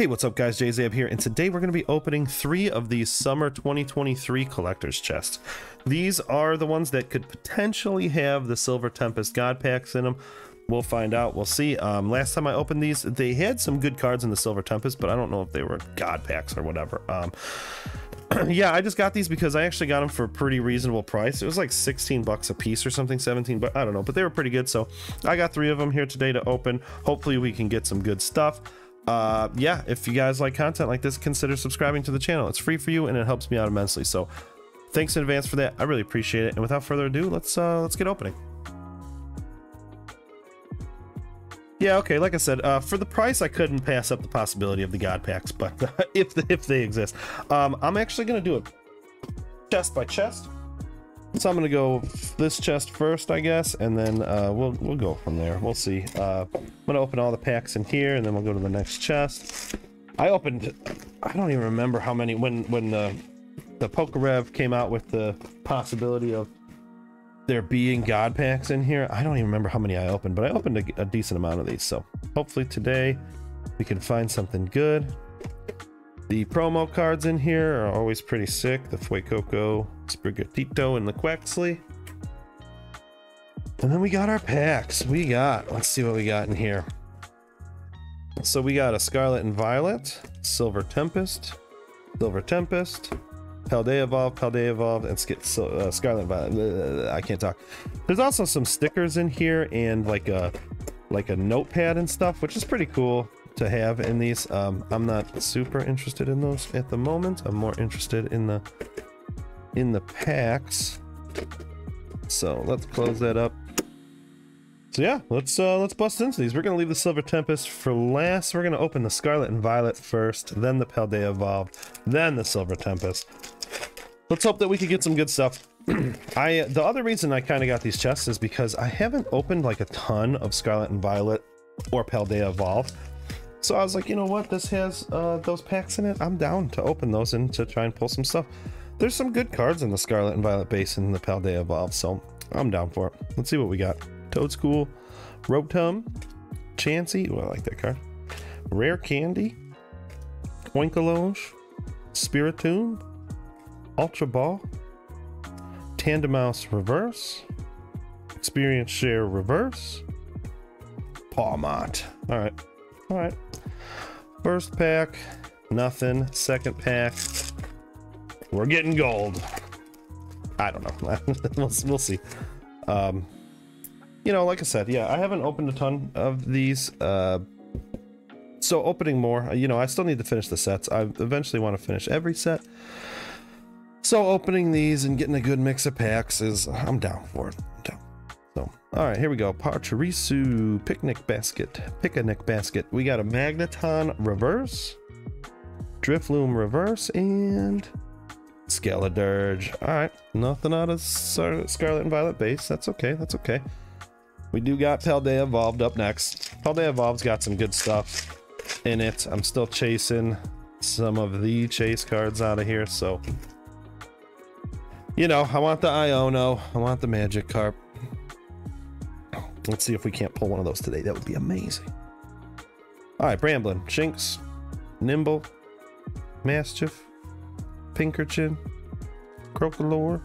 Hey, what's up guys? JZab here, and today we're going to be opening three of these summer 2023 collector's chests. These are the ones that could potentially have the Silver Tempest God Packs in them. We'll find out, we'll see. Um, last time I opened these, they had some good cards in the Silver Tempest, but I don't know if they were God Packs or whatever. Um, yeah, I just got these because I actually got them for a pretty reasonable price. It was like 16 bucks a piece or something, 17, but I don't know, but they were pretty good. So I got three of them here today to open. Hopefully we can get some good stuff uh, yeah, if you guys like content like this, consider subscribing to the channel. It's free for you and it helps me out immensely. So thanks in advance for that. I really appreciate it. And without further ado, let's uh, let's get opening. Yeah, okay, like I said, uh, for the price, I couldn't pass up the possibility of the God Packs, but if, if they exist. Um, I'm actually going to do it chest by chest. So I'm gonna go this chest first, I guess, and then uh, we'll we'll go from there. We'll see. Uh, I'm gonna open all the packs in here, and then we'll go to the next chest. I opened, I don't even remember how many when when the the Pokerev came out with the possibility of there being God packs in here. I don't even remember how many I opened, but I opened a, a decent amount of these. So hopefully today we can find something good. The promo cards in here are always pretty sick. The Fuecoco, Sprigatito, and the Quaxly. And then we got our packs. We got, let's see what we got in here. So we got a Scarlet and Violet, Silver Tempest, Silver Tempest, Paldea Evolved, Paldea Evolved, and uh, Scarlet Violet. I can't talk. There's also some stickers in here and like a like a notepad and stuff, which is pretty cool to have in these. Um, I'm not super interested in those at the moment. I'm more interested in the in the packs. So let's close that up. So yeah, let's uh, let's bust into these. We're gonna leave the Silver Tempest for last. We're gonna open the Scarlet and Violet first, then the Paldea Evolved, then the Silver Tempest. Let's hope that we could get some good stuff. I the other reason I kind of got these chests is because I haven't opened like a ton of Scarlet and Violet or Paldea Evolved. So I was like, you know what? This has uh, those packs in it. I'm down to open those and to try and pull some stuff. There's some good cards in the Scarlet and Violet base in the Paldea Evolve, so I'm down for it. Let's see what we got. Toedscool, Rotom, Chansey. Oh, I like that card. Rare Candy, Twinkleoge, Spiritomb, Ultra Ball, Tandemaus Reverse, Experience Share Reverse, Pawmot. All right. All right. First pack, nothing. Second pack, we're getting gold. I don't know. we'll, we'll see. Um, you know, like I said, yeah, I haven't opened a ton of these. Uh, so opening more, you know, I still need to finish the sets. I eventually want to finish every set. So opening these and getting a good mix of packs is, I'm down for it. So, all right, here we go. Pachirisu picnic basket, picnic basket. We got a Magneton reverse, Drifloon reverse, and Skeledirge. All right, nothing out of Scarlet and Violet base. That's okay. That's okay. We do got Paldea Evolved up next. Paldea Evolved's got some good stuff in it. I'm still chasing some of the chase cards out of here, so you know, I want the Iono, I want the Magikarp. Let's see if we can't pull one of those today. That would be amazing. All right, Bramblin, Shinx, Nymble, Mastiff, Pinkerton, Crocalor,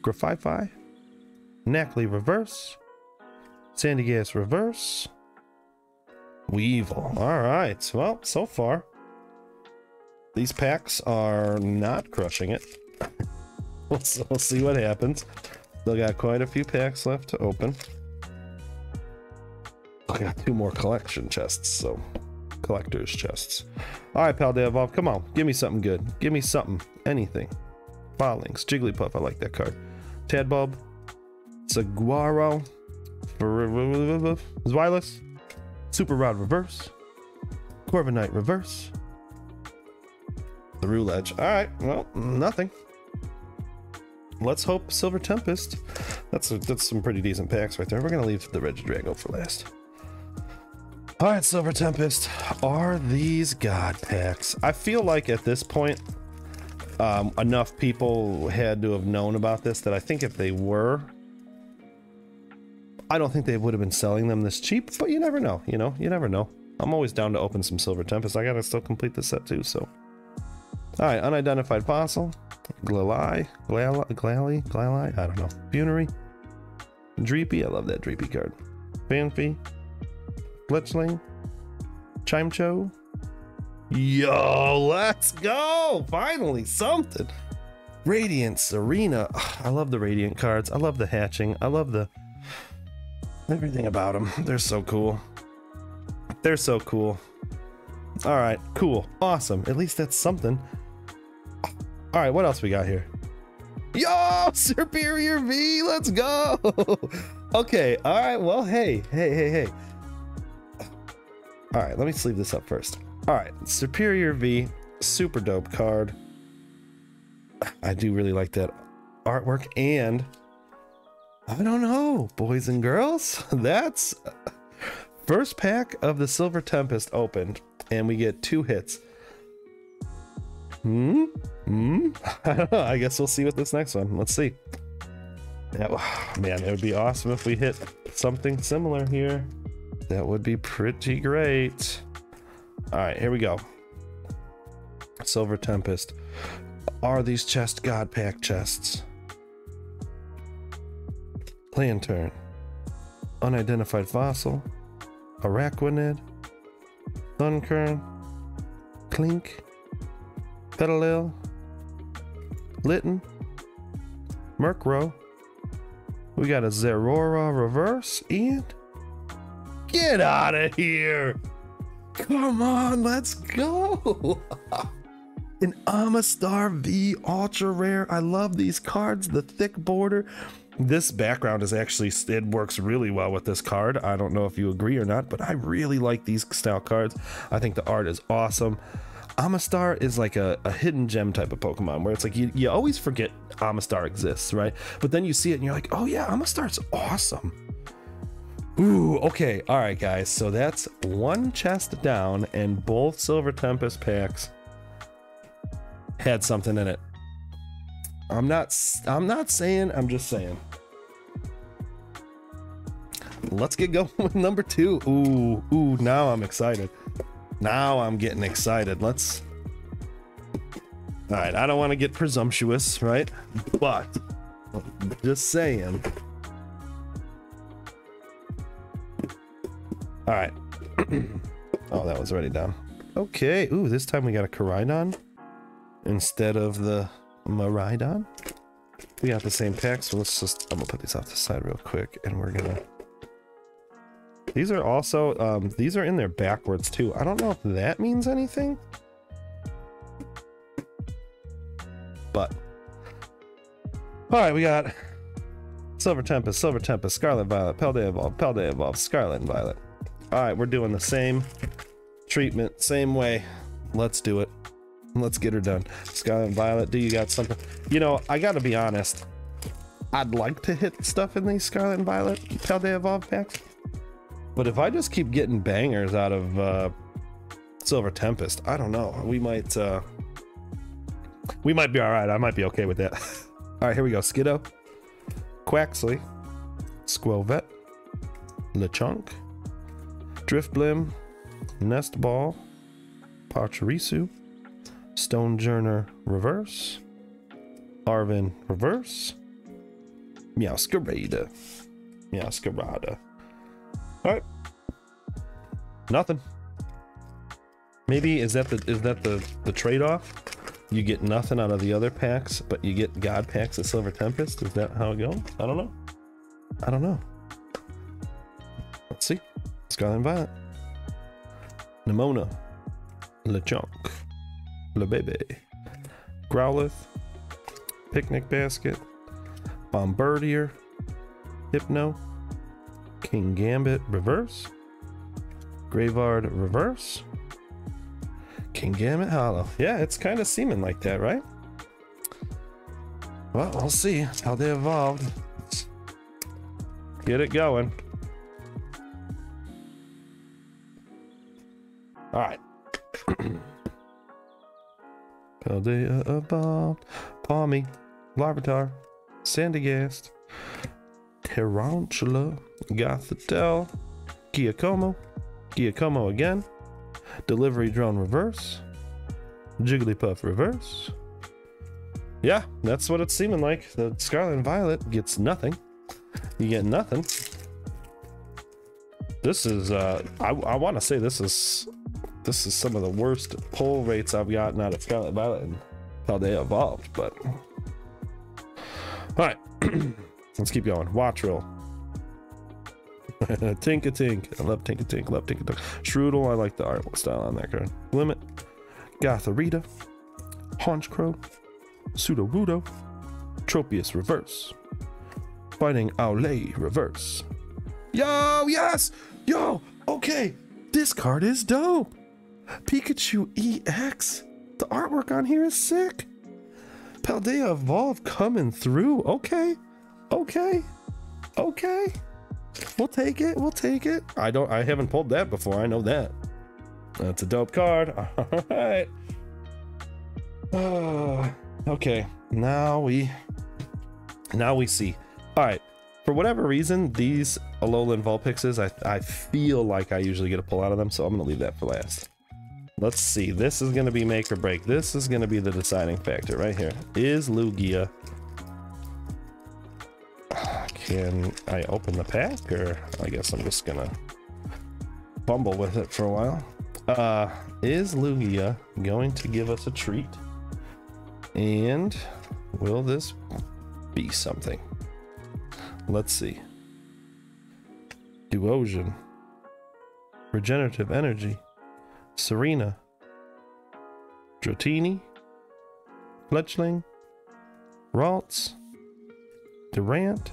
Grafaiai, Nacli Reverse, Sandygast Reverse, Weevil. All right. Well, so far, these packs are not crushing it. we'll, we'll see what happens. Still got quite a few packs left to open. I got two more collection chests, so collector's chests. All right, Paldea Evolve, come on, give me something good. Give me something, anything. Falinks, Jigglypuff, I like that card. Tadbulb, Saguaro, Zweilous, Super Rod Reverse, Corviknight Reverse, the Roulette. All right, well, nothing. Let's hope Silver Tempest. That's a, that's some pretty decent packs right there. We're gonna leave the Regidrago for last. All right, Silver Tempest, are these God packs? I feel like at this point, um, enough people had to have known about this that I think if they were, I don't think they would have been selling them this cheap, but you never know, you know, you never know. I'm always down to open some Silver Tempest. I gotta still complete this set too, so. Alright, unidentified fossil. Glalie, Glali, Glali, Glali, I don't know. Funery, Dreepy, I love that Dreepy card. Fanfi. Glitchling. Chimecho. Yo, let's go! Finally, something. Radiant Serena. I love the Radiant cards. I love the hatching. I love the everything about them. They're so cool. They're so cool. All right, cool, awesome. At least that's something. All right, what else we got here? Yo, Serperior V, let's go. okay, all right, well, hey, hey, hey, hey. All right, let me sleeve this up first. All right, Serperior V, super dope card. I do really like that artwork and I don't know, boys and girls. That's first pack of the Silver Tempest opened and we get two hits. Hmm? Hmm? I don't know. I guess we'll see with this next one. Let's see. Yeah, man, it would be awesome if we hit something similar here. That would be pretty great. All right, here we go. Silver Tempest. Are these chest god pack chests? Lanturn. Unidentified fossil. Araquanid. Sunkern. Klink. Petilil. Litten. Murkrow. We got a Zeraora reverse and get out of here. Come on, let's go. An Omastar V Ultra Rare. I love these cards, the thick border. This background is actually, it works really well with this card. I don't know if you agree or not, but I really like these style cards. I think the art is awesome. Omastar is like a, a, hidden gem type of Pokemon where it's like you, you always forget Omastar exists, right? But then you see it and you're like, oh yeah, Omastar's awesome. Ooh, okay. All right, guys. So that's one chest down and both Silver Tempest packs had something in it. I'm not I'm not saying, I'm just saying. Let's get going with number 2. Ooh, ooh, now I'm excited. Now I'm getting excited. Let's All right, I don't want to get presumptuous, right? But just saying. All right. oh, that was already done. Okay. Ooh, this time we got a Koraidon instead of the Miraidon. We got the same pack, so let's just, I'm gonna put these off the side real quick and we're gonna, these are also, um, these are in there backwards too. I don't know if that means anything, but, all right, we got Silver Tempest, Silver Tempest, Scarlet Violet, Paldea Evolve, Paldea Evolve, Scarlet Violet. All right, we're doing the same treatment, same way. Let's do it. Let's get her done. Scarlet and Violet, do you got something? You know, I gotta be honest. I'd like to hit stuff in these Scarlet and Violet Paldea Evolve packs. But if I just keep getting bangers out of uh, Silver Tempest, I don't know. We might uh, we might be all right. I might be okay with that. all right, here we go. Skiddo, Quaxly, Skwovet, Lechonk, Drifblim, Nest Ball, Pachirisu, Stonjourner Reverse, Arvin Reverse, Meowscarada, Meowscarada. Alright. Nothing. Maybe is that the is that the the trade-off? You get nothing out of the other packs, but you get God packs of Silver Tempest. Is that how it goes? I don't know. I don't know. And Violet. Nemona. Lechonk. Lebebe. Growlithe. Picnic Basket. Bombirdier, Hypno. Kingambit Reverse. Greavard Reverse. Kingambit Hollow. Yeah, it's kind of seeming like that, right? Well, we'll see how they evolved. Get it going. All right. Paldea evolved. Palmy. Larvitar. Sandygast. Tarountula. Gothitelle. Giacomo. Giacomo again. Delivery drone reverse. Jigglypuff reverse. Yeah, that's what it's seeming like. The Scarlet and Violet gets nothing. You get nothing. This is, uh, I, I want to say this is, this is some of the worst pull rates I've gotten out of Scarlet Violet and how they evolved, but. All right, let's keep going. Watch roll. Tinkatink. I love Tinkatink. Love Tinkatink. Strudel. I like the art style on that card. Limit. Gothorita. Honchkrow. Sudowoodo. Tropius Reverse. Fighting Aule Reverse. Yo, yes! Yo, okay. This card is dope. Pikachu EX. The artwork on here is sick. Paldea Evolve coming through. Okay. Okay. Okay. We'll take it. We'll take it. I don't I haven't pulled that before. I know that. That's a dope card. All right. Uh, okay. Now we now we see. All right. For whatever reason, these Alolan Vulpixes, I, I feel like I usually get a pull out of them, so I'm going to leave that for last. Let's see. This is going to be make or break. This is going to be the deciding factor right here. Is Lugia... Can I open the pack, or I guess I'm just going to bumble with it for a while. Uh, is Lugia going to give us a treat? And will this be something? Let's see. Duosion. Regenerative Energy. Serena. Dratini. Fletchling. Ralts. Durant.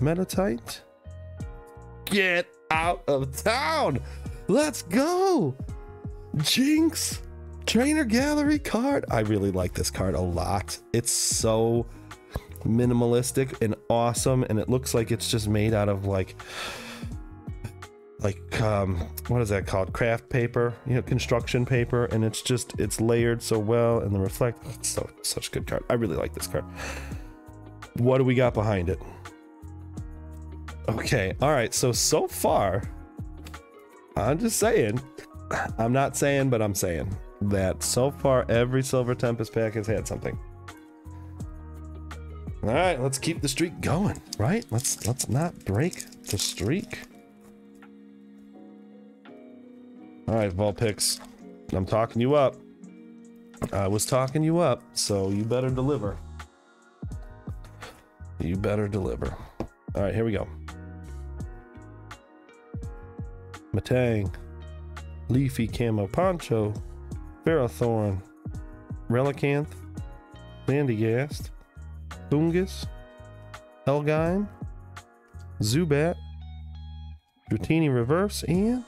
Metatite. Get out of town! Let's go! Jynx! Trainer Gallery card. I really like this card a lot. It's so minimalistic and awesome and it looks like it's just made out of like like um what is that called? Craft paper you know construction paper and it's just it's layered so well and the reflect so such a good card. I really like this card. What do we got behind it? Okay all right so so far i'm just saying i'm not saying but i'm saying that so far every silver tempest pack has had something. All right, let's keep the streak going, right? Let's let's not break the streak. All right, Vulpix, I'm talking you up. I was talking you up, so you better deliver. You better deliver. All right, here we go. Metang, Leafy Camo Poncho, Ferrothorn, Relicanth, Sandygast, Fungus, Elgyem, Zubat, Dratini Reverse, and...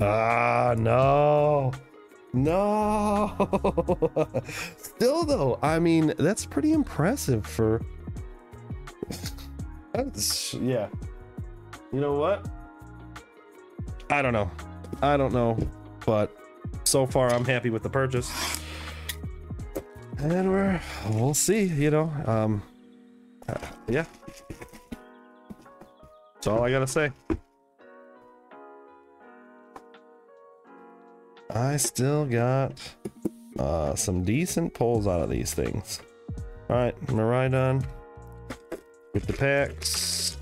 Ah, no. No. Still, though, I mean, that's pretty impressive for... that's, yeah. You know what? I don't know. I don't know. But so far, I'm happy with the purchase and we're we'll see you know um uh, yeah that's all i gotta say i still got uh some decent pulls out of these things. All right Miraidon with the packs.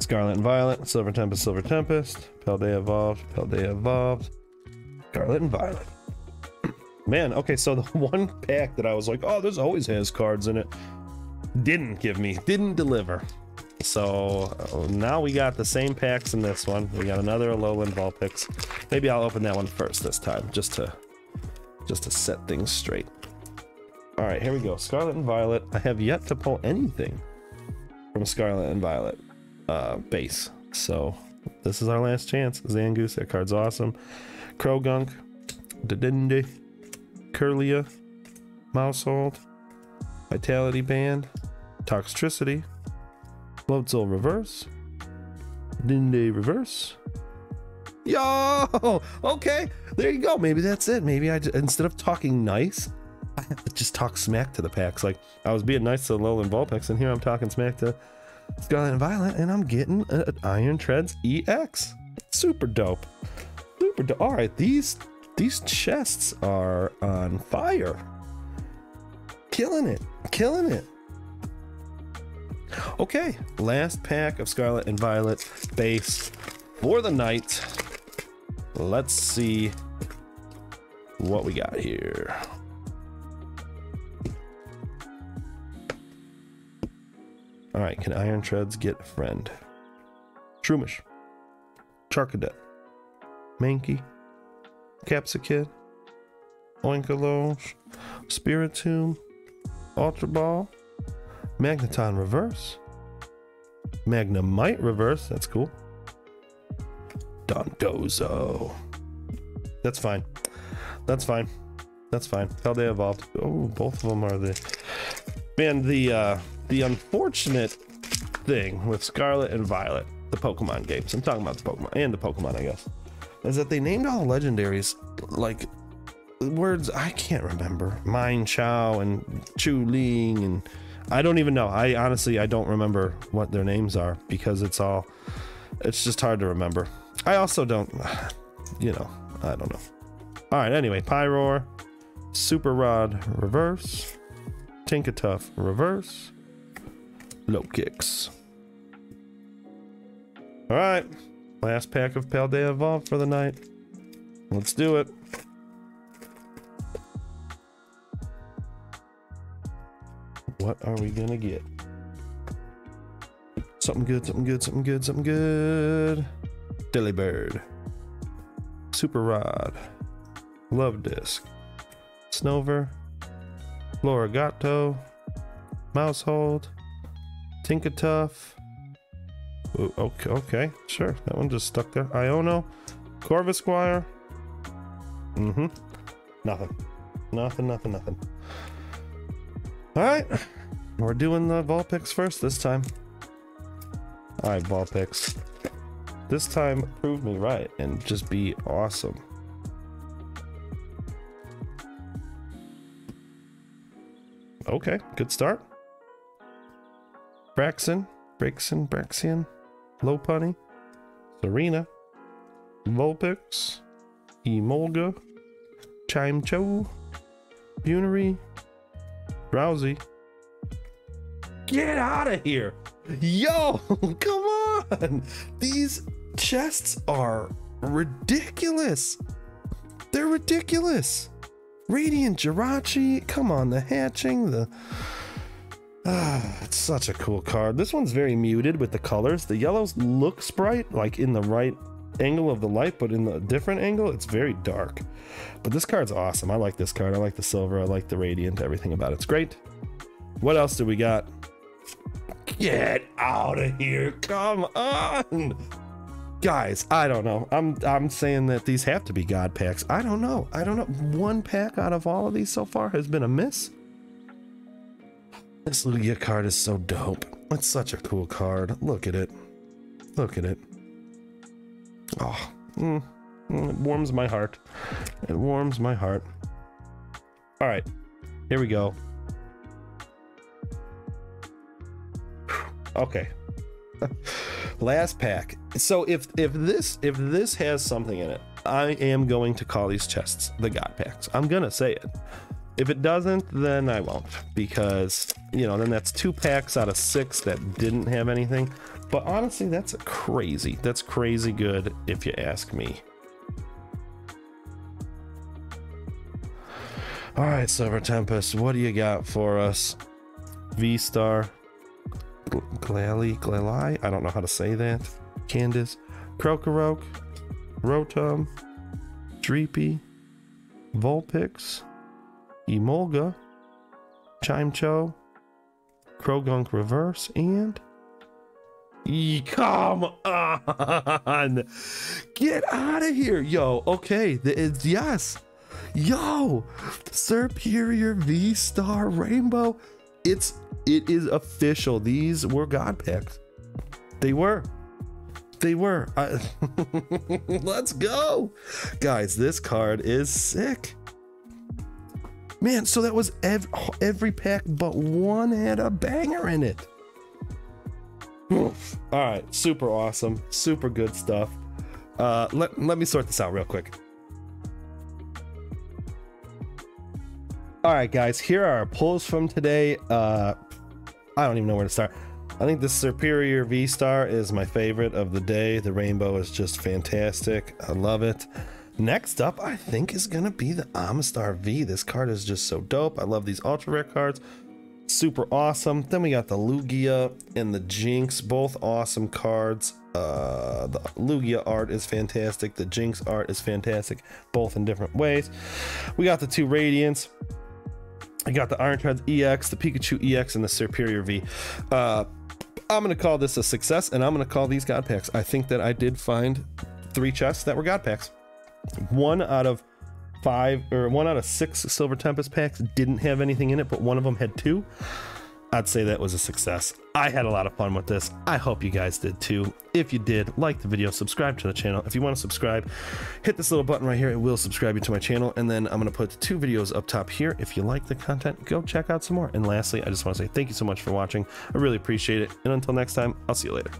Scarlet and Violet, Silver Tempest, Silver Tempest, Paldea Evolved, Paldea Evolved, Scarlet and Violet. Man, okay, so the one pack that I was like, oh, this always has cards in it, didn't give me, didn't deliver. So uh, now we got the same packs in this one. We got another Alolan Vulpix. Maybe I'll open that one first this time, just to just to set things straight. All right, here we go. Scarlet and Violet. I have yet to pull anything from Scarlet and Violet uh, base. So this is our last chance. Zangoose, that card's awesome. Crow Croagunk, Dedenne, Kirlia, Maushold, Vitality Band, Toxtricity, Floatzel Reverse, Dinde Reverse, Yo, okay, there you go. Maybe that's it. Maybe I just, instead of talking nice, I have to just talk smack to the packs. Like I was being nice to Alolan Vulpix, and here I'm talking smack to Scarlet and Violet, and I'm getting an Iron Treads EX. Super dope. Super dope. All right, these these chests are on fire. Killing it. Killing it. Okay, last pack of Scarlet and Violet base for the night. Let's see what we got here. All right, can Iron Treads get a friend? Shroomish, Charcadet, Mankey, Capsakid, Oinkologne, Spiritomb, Ultra Ball, Magneton Reverse, Magnemite Reverse, that's cool, Dondozo. That's fine. That's fine. That's fine. How they evolved. Oh, both of them are the. Man, the uh, the unfortunate thing with Scarlet and Violet, the Pokemon games. I'm talking about the Pokemon and the Pokemon, I guess, is that they named all the legendaries like words I can't remember. Mine Chow and Chu Ling and I don't even know. I honestly I don't remember what their names are because it's all it's just hard to remember. I also don't, you know, I don't know. All right, anyway, Pyroar, Super Rod, reverse, Tinkatuff, reverse, low kicks. All right, last pack of Paldea Evolved for the night. Let's do it. What are we gonna get? Something good, something good, something good, something good. Delibird, Super Rod, Love Disc, Snover, Floragato, Maushold, Tinkatuff. Okay, okay, sure. That one just stuck there. Iono, Corvisquire. Mm-hmm. Nothing. Nothing, nothing, nothing. Alright. We're doing the ball picks first this time. Alright, ball picks. This time, prove me right and just be awesome. Okay, good start. Braxton, Braxton, Braxian, Lopunny, Serena, Vulpix, Emolga, Chimecho, Buneary, Drowzee. Get out of here! Yo, come on! These chests are ridiculous. They're ridiculous. Radiant Jirachi, come on, the hatching, the ah, it's such a cool card. This one's very muted with the colors. The yellows look bright, like in the right angle of the light, but in the different angle, it's very dark. But this card's awesome. I like this card. I like the silver. I like the radiant. Everything about it's great. What else do we got? Get out of here. Come on. Guys, I don't know. I'm I'm saying that these have to be god packs. I don't know. I don't know. One pack out of all of these so far has been a miss. This Lugia card is so dope. It's such a cool card. Look at it. Look at it. Oh, mm, it warms my heart. It warms my heart. All right, here we go. Okay. Last pack. So if if this if this has something in it, I am going to call these chests the God packs. I'm gonna say it. If it doesn't, then I won't because you know then that's two packs out of six that didn't have anything. But honestly, that's crazy. That's crazy good if you ask me. All right, Silver Tempest, what do you got for us? V Star, Glalie, Glalie, I don't know how to say that. Candace, Krokorok, Rotom, Dreepy, Vulpix, Emolga, Chimecho, Croagunk Reverse, and come on! Get out of here! Yo, okay, it's, yes! Yo! Serperior V Star Rainbow. It's it is official. These were God packs. They were. They were. I, let's go. Guys, this card is sick. Man, so that was ev- every pack but one had a banger in it. All right, super awesome, super good stuff. Uh, let, let me sort this out real quick. All right, guys, here are our pulls from today. Uh, I don't even know where to start. I think the Serperior V Star is my favorite of the day. The rainbow is just fantastic. I love it. Next up, I think is gonna be the Omastar V. This card is just so dope. I love these ultra rare cards. Super awesome. Then we got the Lugia and the Jynx, both awesome cards. Uh, the Lugia art is fantastic. The Jynx art is fantastic, both in different ways. We got the two Radiants. I got the Iron Treads EX, the Pikachu EX, and the Serperior V. Uh, I'm going to call this a success, and I'm going to call these God Packs. I think that I did find three chests that were God Packs. One out of five, or one out of six Silver Tempest packs didn't have anything in it, but one of them had two. I'd say that was a success. I had a lot of fun with this. I hope you guys did too. If you did, like the video, subscribe to the channel. If you want to subscribe, hit this little button right here. It will subscribe you to my channel. And then I'm going to put two videos up top here. If you like the content, go check out some more. And lastly, I just want to say thank you so much for watching. I really appreciate it. And until next time, I'll see you later.